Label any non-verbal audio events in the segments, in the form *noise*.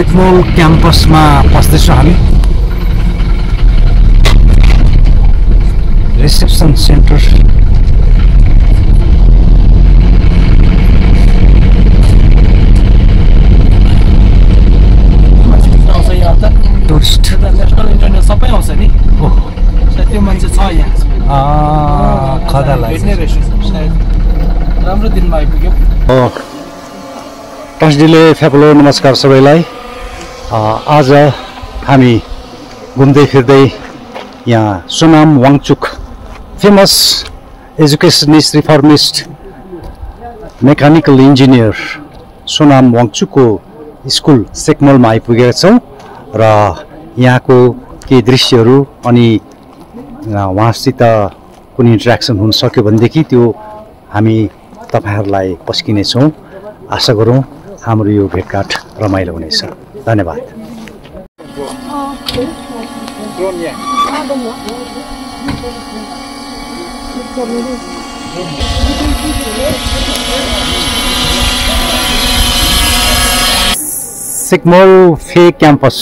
सिक्मोल क्याम्पसमा पस्दैछौँ हामी reception centre tourist सबै आउँछ राम्रो दिनमा आइपुग्यो फ्याप्लो नमस्कार सबैलाई आज हामी घुम्दै फिर्दै यहाँ Sonam Wangchuk famous educationist reformist mechanical engineer Sonam वाङचुकको school सेकमलमा आइपुगेका छौँ र यहाँको केही दृश्यहरू अनि उहाँसित कुनै इन्ट्रेक्सन हुन सक्यो भनेदेखि त्यो हामी तपाईँहरूलाई पस्किनेछौँ। आशा गरौँ हाम्रो यो भेटघाट रमाइलो हुनेछ। धन्यवाद। सिकमोल फे क्याम्पस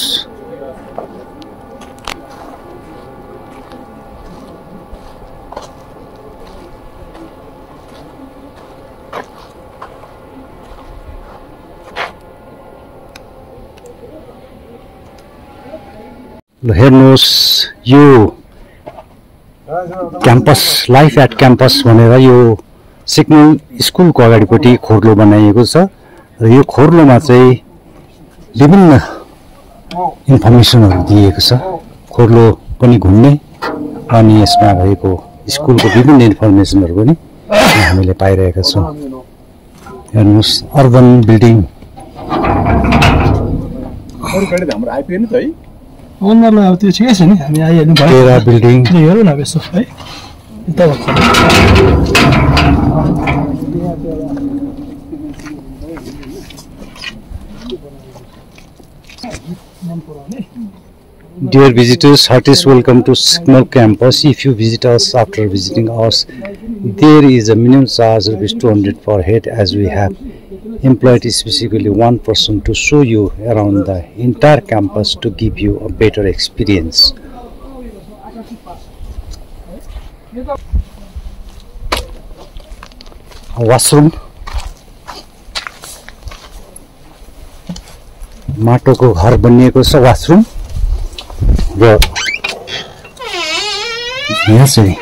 हेर्नुहोस् यो क्याम्पस लाइफ एट क्याम्पस भनेर यो सिक्किम स्कुलको अगाडिपट्टि खोर्लो बनाइएको छ। र यो खोर्लोमा चाहिँ विभिन्न इन्फर्मेसनहरू दिएको छ। खोर्लो पनि घुम्ने अनि यसमा भएको स्कुलको विभिन्न इन्फर्मेसनहरू पनि हामीले पाइरहेका छौँ। हेर्नुहोस् अर्बन बिल्डिङ। उनीहरूलाई अब त्यो ठिकै छ नि हामी आइहाल्नु भयो बिल्डिङ हेरौँ न अब यसो है यता Dear visitors, heartiest welcome to Signal campus. If you visit us after visiting us, there is a minimum charge of rupees 200 per head as we have employed specifically one person to show you around the entire campus to give you a better experience. Washroom माटोको घर बनिएको छ washroom र यहाँ चाहिँ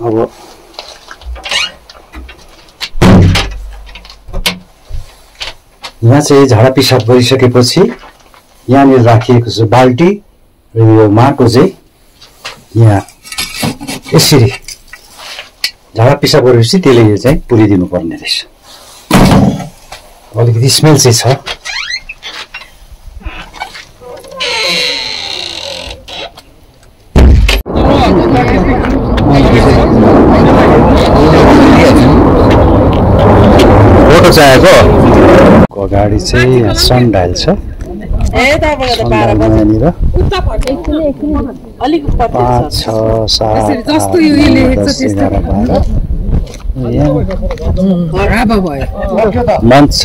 अब यहाँ चाहिँ झाडा पिसाब गरिसकेपछि यहाँनिर राखिएको छ बाल्टी र यो माटो चाहिँ यहाँ यसरी झाडा पिसाब गरेपछि त्यसले यो चाहिँ पुरिदिनु पर्ने रहेछ। अलिकति स्मेल चाहिँ छ। चाहिएको? अगाडि चाहिँ यहाँ सन डायल छ यहाँनिर पाँच छ सात दस एघार बाह्र। मन्थ छ।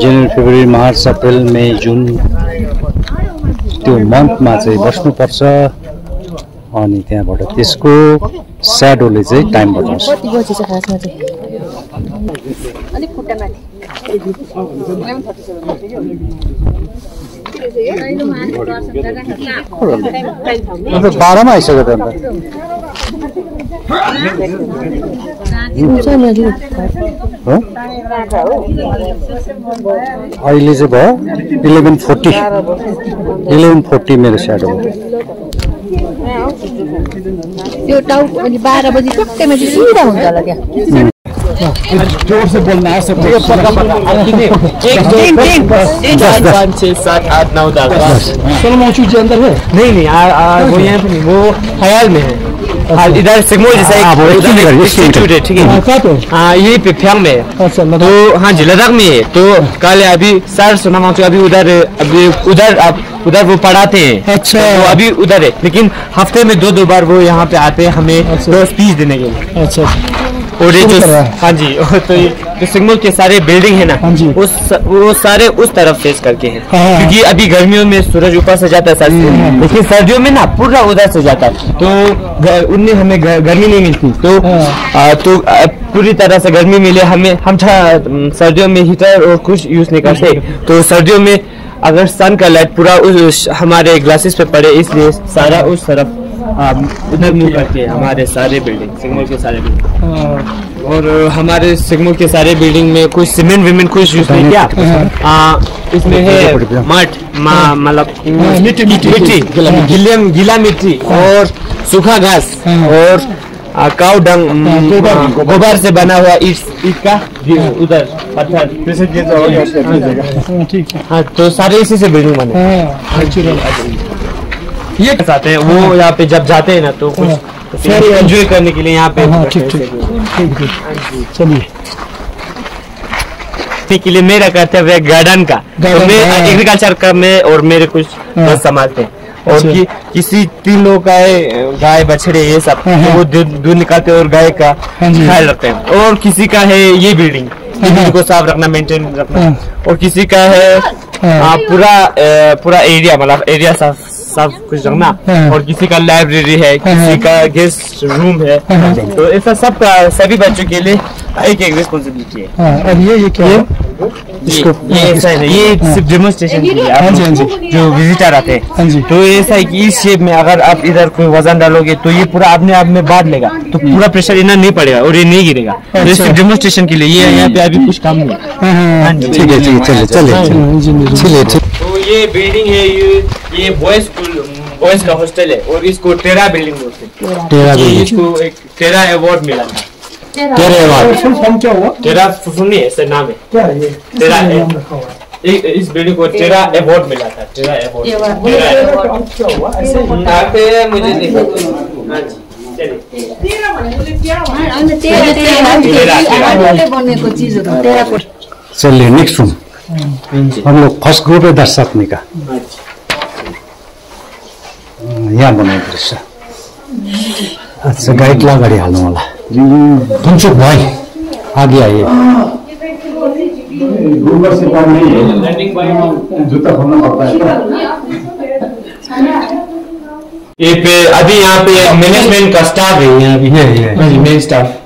जनवरी फेब्रुअरी मार्च अप्रिल मे जुन। त्यो मन्थमा चाहिँ बस्नुपर्छ। अनि त्यहाँबाट त्यसको स्याडोले चाहिँ टाइम बताउँछ अन्त बाह्रमा आइसक्यो त अन्त हो अहिले चाहिँ भयो इलेभेन फोर्टी इलेभेन फोर्टी मेरो स्याडो हो त्यो टाउको अनि बाह्र बजी टुक्कैमा चाहिँ सिधा हुन्छ होला त्यहाँ पाँच छः सात आठ नौ दस अंदर है नहीं नहीं आ, आ, वो यहाँ पे नहीं वो ख्याल में है हाँ, इधर सिगमो जैसा हाँ, एक इंस्टीट्यूट है ठीक हाँ, है हाँ यही में है तो हाँ जी लद्दाख में है तो कल अभी सर सुना माचू अभी उधर अभी उधर अब उधर वो पढ़ाते हैं अच्छा। तो अभी उधर है लेकिन हफ़्ते में दो दो बार वो यहाँ पे आते हैं हमें अच्छा। स्पीच देने के लिए अच्छा और ये जो है। हाँ जी *laughs* तो ये जो सिग्नल के सारे बिल्डिंग है ना हाँ जी। उस वो सारे उस तरफ़ फेस करके हैं हाँ, हाँ। क्योंकि अभी गर्मियों में सूरज ऊपर से जाता है सर से लेकिन सर्दियों में ना पूरा उधर से जाता है तो उनमें हमें गर्मी नहीं मिलती तो हाँ। तो पूरी तरह से गर्मी मिले हमें हम सर्दियों में हीटर और कुछ यूज़ नहीं करते तो सर्दियों में अगर सन का लाइट पूरा उस हमारे ग्लासेस पे पड़े इसलिए सारा उस तरफ़ मुँह करके हमारे सारे बिल्डिंग सिग्नल के सारे बिल्डिंग हाँ, और हमारे सिग्नल के सारे बिल्डिंग में कुछ सीमेंट विमेंट कुछ यूज़ नहीं किया। इसमें है मट मा- मतलब मिट्टी, गीला मिट्टी। और सूखा घास हाँ। और आ, काऊ डंग हाँ, गोबर। से बना हुआ ईट ईट का उधर पत्थर हाँ, ठीक है। हाँ तो सारे इसी से बिल्डिंग बने। हाँ। ये आते हैं वो यहाँ पे जब जाते हैं ना तो हाँ। कुछ एंजॉय करने के लिए यहाँ पे हाँ ठीक ठीक चलिए के लिए मेरा कर्तव्य है गार्डन का तो मैं हाँ। एग्रीकल्चर का मैं और मेरे कुछ हाँ। संभालते हैं और अच्छा। कि, किसी तीन लोग का है, गाय बछड़े ये सब हाँ, तो हाँ। वो दूध निकालते हैं और गाय का हाँ ख्याल रखते हैं और किसी का है ये बिल्डिंग हाँ, हाँ। को साफ़ रखना मेंटेन रखना हाँ। और किसी का है हाँ। पूरा पूरा एरिया मतलब एरिया साफ़ साफ़ कुछ रखना। हाँ। और किसी का लाइब्रेरी है हाँ, हाँ। किसी का गेस्ट रूम है। तो ऐसा सब सभी बच्चों के लिए एक एक रिस्पॉन्सिबिलिटी है। हाँ और ये ये क्या? है इसको? ये ऐसा है ये सिर्फ़ डेमोन्स्ट्रेशन के लिए हाँ जी, हाँ लोग जो विजिटर आते हैं। हाँ जी। तो ऐसा है कि इस शेप में अगर आप इधर कोई वज़न डालोगे तो ये पूरा अपने आप में बाँध लेगा। तो पूरा प्रेशर इतना नहीं पड़ेगा और ये नहीं गिरेगा। तो अच्छा। सिर्फ़ डेमोन्स्ट्रेशन के लिए ये यहाँ पे अभी कुछ काम नहीं है। जी। ठीक है ठीक है चलिए चलिए चलिए ठीक। ये बिल्डिंग है ये ये बॉयज़ स्कूल बॉयज़ का हॉस्टल है और इसको टेरा बिल्डिंग बोलते हैं। तेरा ये भी इसको एक टेरा अवार्ड मिला था। तेरे बाद फुल फॉर्म क्या हुआ? टेरा सुनिए ऐसा नाम है। क्या है ये? तेरा है। है? इस बिल्डिंग को टेरा अवार्ड मिला था टेरा अवार्ड टेरा ही? मुझे देखो। हाँ कोट चलिए। नेक्स्ट रूम हम लोग फ़र्स्ट ग्रुप है दस आदमी का यहाँ बनाएको रहेछ अच्छा गाइडलाई अगाडि हाल्नु होला फुन्चुक भाइ आगे आइए ये पे अभी यहाँ पे मैनेजमेंट का स्टाफ है यहाँ भी। हाँ जी मेन स्टाफ हाँ हाँ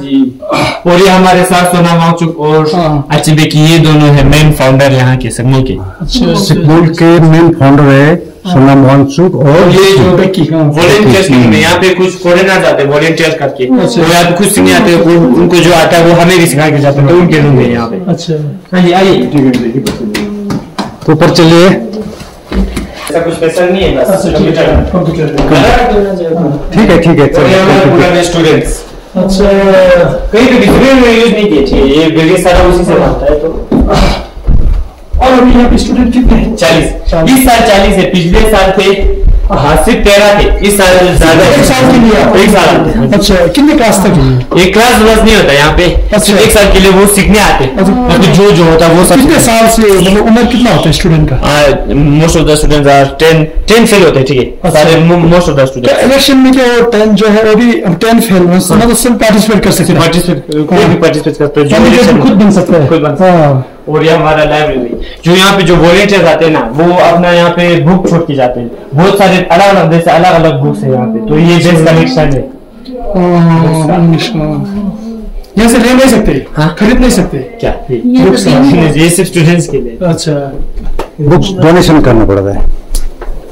जी और ये हमारे साथ सोना माउचुक और हाँ। अचिबे की ये दोनों है मेन फाउंडर यहाँ के समूह के। अच्छा स्कूल के मेन फाउंडर है सोनम वानचुक और और ये जो बेकी, हाँ। वॉलेंटियर्स में यहाँ पे कुछ फॉरेनर जाते हैं वॉलेंटियर करके। अच्छा। यहाँ पे कुछ नहीं आते उन- उनको जो आता है वो हमें भी सिखा के जाते हैं तो उनके रूम है यहाँ पे। अच्छा। हाँ जी आइए। तो ऊपर चलिए। ऐसा कुछ स्पेशल नहीं है बस ठीक है कंप्यूटर कंप्यूटर ठीक है ठीक है पुराने स्टूडेंट्स अच्छा। कहीं भी डिग्री में यूज़ नहीं किए थे ये बिल्डिंग सारा उसी से बनता है तो और अभी यहाँ पे स्टूडेंट कितने हैं? चालीस। इस साल चालीस है पिछले साल थे हाँ सिर्फ़ तेरह थे। इस साल ज़्यादा एक साल के लिए। एक साल अच्छा कितने क्लास तक है? एक क्लास बस नहीं होता यहाँ पे। सिर्फ़ एक साल के लिए वो सीखने आते। मतलब जो जो होता है वो सब कितने साल से मतलब उम्र कितना होता है स्टूडेंट का? Most of the students are ten ten fail होते हैं ठीक है। अच्छा। सारे most of the student election में क्या टेन जो है वो भी टेन फेल मतलब पार्टिसिपेट कर सकते हैं। पार्टिसिपेट पार्टिसिपेट करते हैं। जो कैंडिडेट election- खुद बन सकता है। खुद बन सकता है। और ये हमारा लाइब्रेरी जो यहाँ पे जो वॉलेंटियर आते हैं ना वो अपना यहाँ पे बुक छोड़ के जाते हैं। बहुत सारे अलग अलग जैसे अलग अलग बुक्स है यहाँ पे। तो ये बेस्ट कलेक्शन है। यहाँ से ले नहीं सकते? हाँ। खरीद नहीं सकते? क्या? ये बुक्स ये सिर्फ़ स्टूडेंट्स के लिए। अच्छा। बुक्स डोनेशन करना पड़ता है।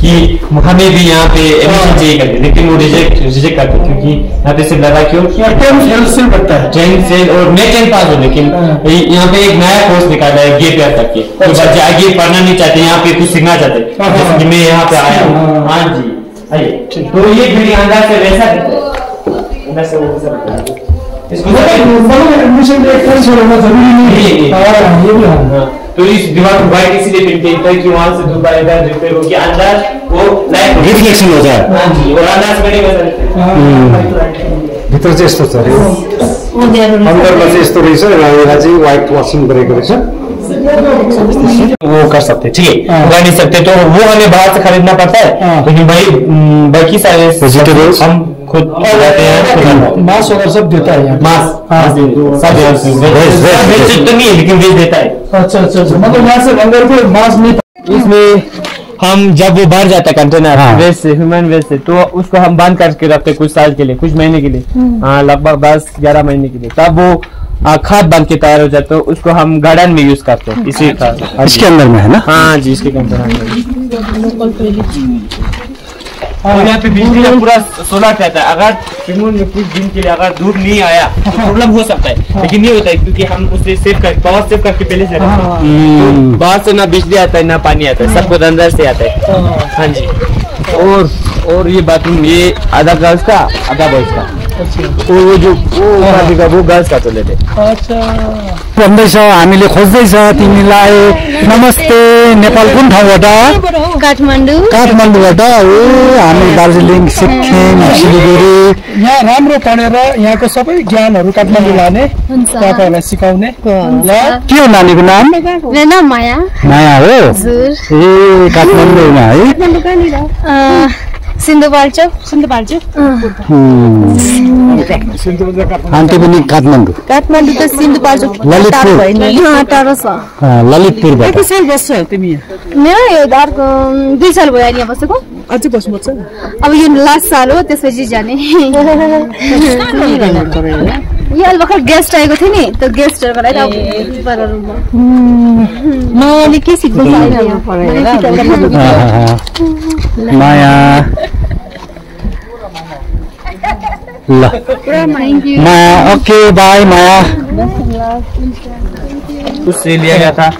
कि हमें भी यहाँ पे एडमिशन चाहिए करते लेकिन वो रिजेक्ट रिजेक्ट करते क्योंकि यहाँ पे सिर्फ़ यहाँ टेन फेल बढ़ता है। टेंथ से और मैं टेंथ पास हूँ लेकिन हाँ। यहाँ पे एक नया कोर्स निकाला है गे पेयर करके। तो अच्छा। बच्चे आगे पढ़ना नहीं चाहते यहाँ पे कुछ सीखना चाहते। हाँ, हाँ, मैं यहाँ पे आया हूँ। हाँ। हाँ जी आइए। तो ये बिल्डिंग अंदर से वैसा है। इसको एडमिशन ज़रूरी नहीं है। हाँ, ये भी हाँ। हाँ, तो इस दीवार को व्हाइट इसलिए पेंट किया था कि वहाँ से धूप आएगा रिपेयर हो के अंदर वो लाइट रिफ्लेक्सन हो जाए। हाँ जी और अंदर से सर भित्र चाहिँ यस्तो छ अरे अन्दरमा चाहिँ यस्तो रहेछ र यसलाई चाहिँ व्हाइट वासिङ गरेको रहेछ वो कर सकते ठीक है। उगा नहीं सकते तो वो हमें बाहर से खरीदना पड़ता है। लेकिन भाई हम्म, बाकी सारे Vegetables? हम खुद उगाते हैं मांस वगैरह सब देता है मांस मांस सब. तो नहीं लेकिन वेज देता है। अच्छा अच्छा अच्छा। मतलब यहाँ से अंदर को मांस नहीं इसमें हम जब वो भर जाता है कंटेनर हाँ। वेज से ह्यूमन वेज से तो उसको हम बंद करके रखते हैं कुछ साल के लिए कुछ महीने के लिए। हाँ लगभग दस ग्यारह महीने के लिए। तब वो खाद बन के तैयार हो जाता है तो उसको हम गार्डन में यूज़ करते हैं इसी खाद। इसके अंदर में है ना? हाँ जी इसके में। और यहाँ पे बिजली का पूरा सोलर रहता है अगर चिमून में कुछ दिन के लिए अगर धूप नहीं आया तो प्रॉब्लम हो सकता है. लेकिन नहीं होता है क्योंकि हम उसे सेव कर पावर सेव करके पहले से रखते हैं। हम्म, तो बाहर से ना बिजली आता है ना पानी आता है सब कुछ अंदर से आता है। हाँ। जी। और और ये बाथरूम ये आधा गर्ल्स का आधा बॉयज़ का। वो जो वो माथि का वो गर्ल्स का टोइलेट है अच्छा भन्दैछ हामीले खोज्दैछ तिमीलाई। नमस्ते नेपाल कुन ठाउँबाट? काठमाडौँ। काठमाडौँबाट। ए हामी दार्जिलिङ सिक्किम सिलगढी। यहाँ राम्रो पढेर यहाँको सबै ज्ञानहरू काठमाडौँ लाने तपाईँहरूलाई सिकाउने। ल। के हो नानीको नाम? माया। माया हो? हजुर। ए काठमाडौँमा है। सिन्धुपाल्चोक आन्टी पनि काठमाडौँ। काठमाडौँ त। टाढो टाढो छ। ललितपुरबाट। साल बस्छ तिमी मेरो यो अर्को दुई साल भयो यहाँ बसेको। अझै बस्नुपर्छ अब यो लास्ट साल हो त्यसपछि जाने। यो अहिले भर्खर गेस्ट आएको थियो नि त्यो गेस्टहरूको लागि के सिक्दैछ माया। ल। माया। Okay bye Maya. उससे लिया गया था।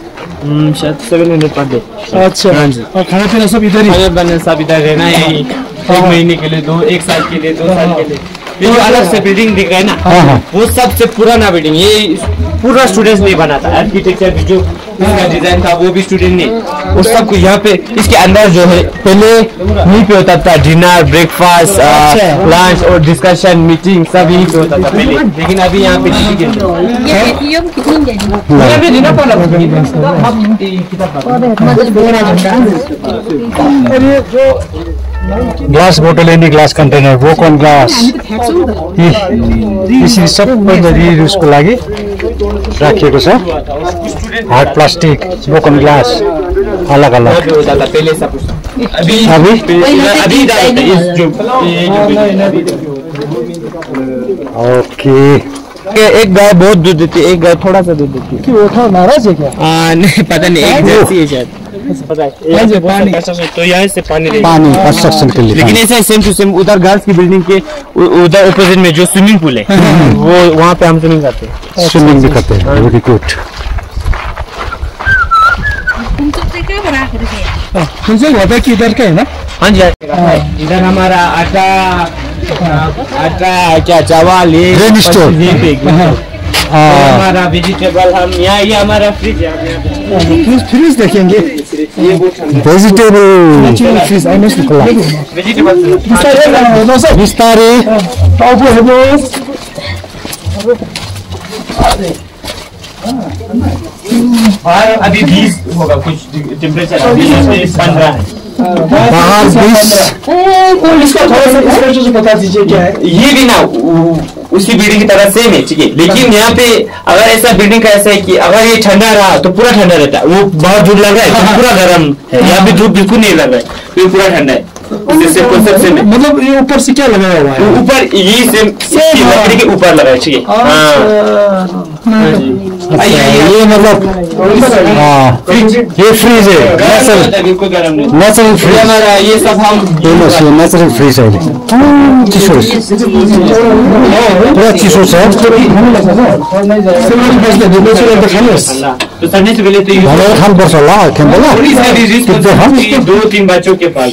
हम्म, शायद सेवन हंड्रेड पर डे अच्छा। हाँ और खाना पीना सब इधर ही? सब इधर रहना है। एक महीने के लिए दो एक साल के लिए दो साल के लिए। ये जो अलग से बिल्डिंग दिख रहा है हाँ, हाँ। ना वो सबसे पुराना बिल्डिंग ये पूरा स्टूडेंट्स नहीं बना था। आर्किटेक्चर भी जो इसका डिज़ाइन था वो भी स्टूडेंट ने वो सबको यहाँ पे इसके अंदर जो है पहले यहीं पे होता था डिनर ब्रेकफास्ट लंच और डिस्कशन मीटिंग सब यहीं पे होता था पहले। लेकिन अभी यहाँ पे किसी ग्लास बोतल any glass container broken glass? यी यसरी सबै रियुजको लागि राखिएको छ। Hard plastic broken glass? अलग अलग। अभी? अभी है, ओके। एक गाय बहुत दूध देती है एक गाय थोड़ा सा दूध देती है। कि वो था नाराज़ है क्या? आ, नहीं पता नहीं एक जैसी है शायद। है पानी। पानी तो यहाँ से पानी पानी कंस्ट्रक्सन के लिए लेकिन ऐसा सेम टू सेम उधर गर्ल्स की बिल्डिंग के उधर अपोजिट में जो स्विमिंग पूल है *laughs* वो वहाँ पे हम स्विमिंग करते हैं। स्विमिंग भी करते हैं वेरी गुड तुमसे होता कि इधर का है ना? हाँ जी इधर हमारा आटा आटा क्या चावल पे अँ, हमारा वेजिटेबल हम यहाँ ये हमारा फ्रिज है फ्रिज देखेंगे। वेजिटेबल बिस्तारै है अभी बीस होगा कुछ टेम्परेचर पंद्रह। है बाहर बिस थोड़ा सा स्पेशल से बता दीजिए क्या है ये भी ना उसी बिल्डिंग की तरह सेम है ठीक है लेकिन यहाँ पे अगर ऐसा बिल्डिंग का ऐसा है कि अगर ये ठंडा रहा तो पूरा ठंडा रहता है वो बहुत धूप लग रहा है तो पूरा गर्म है यहाँ पे धूप बिल्कुल नहीं लग रहा है तो ये पूरा ठंडा है है मतलब ये ऊपर से क्या लगाया हुआ है? ऊपर ये सेम लकड़ी के ऊपर लगा है ठीक है। हाँ हाँ आइए, ये मतलब हाँ, ये फ्रिज है नेचुरल है, नेचुरल फ्रिज हमारा ये सब हम हेर्नुहोस् यो नेचुरल फ्रिज अहिले चिसो पुरा चिसो छ नेचुरल खानुहोस् सड़ने से पहले तो ये भनेर खानुपर्छ होला खेम्बोला दो तीन बच्चों के पास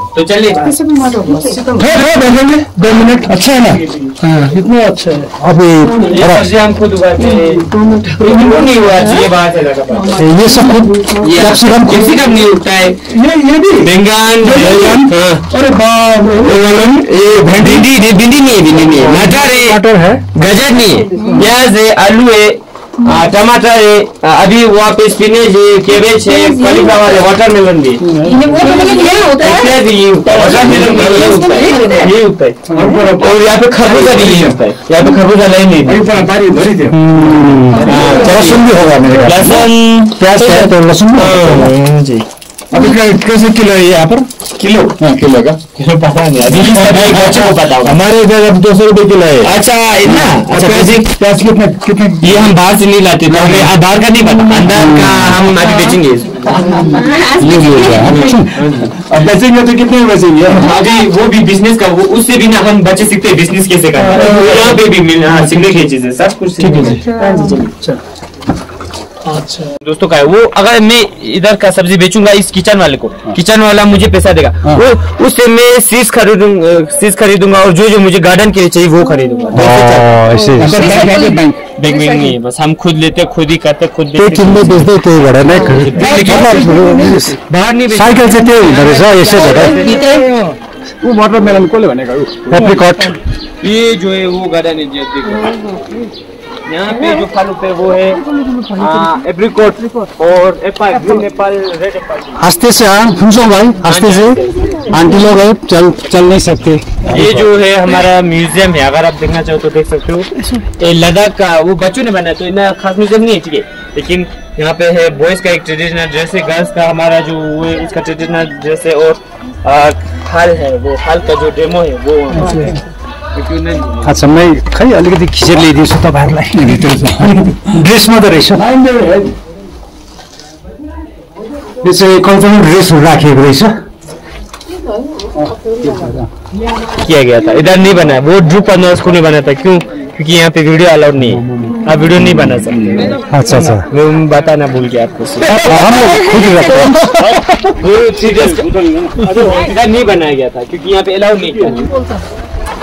तो चलिए। है है देखेंगे दो मिनट अच्छा है ना? हाँ। इतना अच्छा है। अभी ये हम खुद उगाते हैं। ये नहीं हुआ चाहिए बाहर से ये सब खुद खुद कैप्सिकम नहीं उठता है? ये ये भी बैंगन हाँ। अरे बाप ये भिंडी नहीं भिंडी नहीं है भिंडी नहीं है। मटर है। टमाटर है। गाजर नहीं है। प्याज है आलू है। टमाटर है अभी वहाँ पे स्पिनेज है केबेज है कॉलीफ्लावर है। वाटरमेलन भी। ये उगता है है। है और यहाँ पे खरबूजा भी ये उगता है। यहाँ पे खरबूजा नहीं नहीं लहसुन भी होगा। लहसुन। प्याज है तो लहसुन भी होगा। हाँ, जी। अभी कैसे किलो है यहाँ पर? किलो। हाँ किलो का। किलो पता नहीं अभी बच्चों पता होगा। हमारे इधर अब दो सौ रुपए किलो है। अच्छा इतना? अच्छा प्याज प्याज कितने कितने ये हम बाहर से नहीं लाते तो हमें बाहर का नहीं पता। अंदर का हम अभी बेचेंगे। ये भी होगा अब बेचेंगे तो कितने में बेचेंगे? अभी वो भी बिज़नेस का वो उससे भी ना हम बच्चे सीखते हैं बिज़नेस कैसे करना है। यहाँ पे भी हाँ, सीखने की चीज़ें सब कुछ सीखने अच्छा। दोस्तों का है वो अगर मैं इधर का सब्ज़ी बेचूँगा इस किचन वाले को हाँ। किचन वाला मुझे पैसा देगा हाँ। वो उससे मैं सीज खरीदूँगा सीज खरीदूँगा और जो जो मुझे गार्डन के लिए चाहिए वो खरीदूँगा। तो बैंक है नहीं बस हम खुद लेते खुद ही करते खुद त्यही बेचते किन्दै बेच्दै त्यही भएर नै मतलब बाहर नहीं बेचते साइकल रहेछ यसै भएर कसले भनेको एप्रिकट ये जो है वो गार्डन है जो देखो। यहाँ पे जो फल होते हैं वो है एप्रिकॉट और apple green apple red apple हँसते से हाँ सुनसो भाई हँसते से। आंटी लोग है चल चल नहीं सकते। ये जो है हमारा म्यूज़ियम है अगर आप देखना चाहो तो देख सकते हो। ये लद्दाख का वो बच्चों ने बनाया तो इतना खास म्यूज़ियम नहीं है ठीक है। लेकिन यहाँ पे है बॉयज़ का एक ट्रेडिशनल ड्रेस है गर्ल्स का हमारा जो वो है उसका ट्रेडिशनल ड्रेस है और हल है वो हल का जो डेमो है वो। वहाँ पे है। क्योंकि उन्हें- अच्छा मैं खै अलिकति खिचेर ल्याइदिन्छु तपाईँहरूलाई। ड्रेस मात्रै रहेछ। यो चाहिँ कल्चरल ड्रेसहरू राखिएको रहेछ। किया गया था इधर नहीं बना वो ड्रू पंद्रह को नहीं बना था क्यों? क्योंकि यहाँ पे वीडियो अलाउड नहीं है। आप वीडियो नहीं बना सकते। अच्छा अच्छा। मैं बताना भूल गया आपको। *laughs* हम खुद नहीं बनाया गया था क्योंकि यहाँ पे अलाउड नहीं था।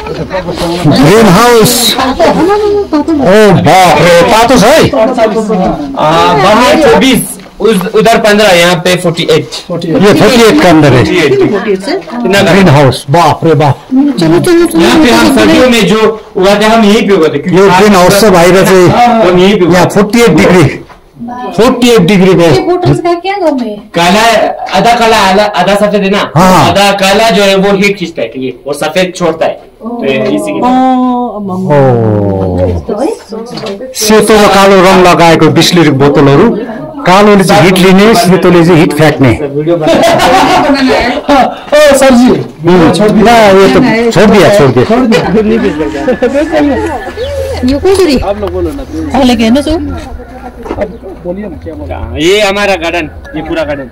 ग्रिन हाउस ओ बाप रे छ है आ, बाहर चौबीस उधर पंद्रह यहाँ पे फोर्टी एट यो फोर्टी एट का अंदर है। कितना ग्रीन हाउस बाप। रे बाप यहाँ पे हम सर्दियों में जो उगाते हम यहीं पे उगाते क्योंकि यो हाउस चाहिँ बाहिर हम यहीं पे forty eight degree forty eight hotels का क्या गम है काला आधा काला आधा सफ़ेद है ना? हाँ। आधा काला जो है वो हीट खींचता है ठीक है? और सफ़ेद छोड़ता है। सेतो र कालो रङ लगाएको बिस्लेरी बोतलहरू कालोले चाहिँ हिट लिने सेतोले चाहिँ हिट फ्याँक्ने सरजी यो त छोडिदिया छोडिदिया ए हमारा गार्डन ये पूरा गार्डन